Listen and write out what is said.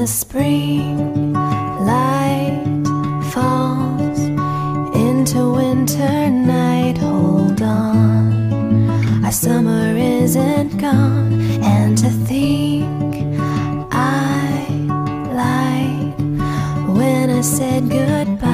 the spring light falls into winter night, hold on. Our summer isn't gone, and to think I lied when I said goodbye.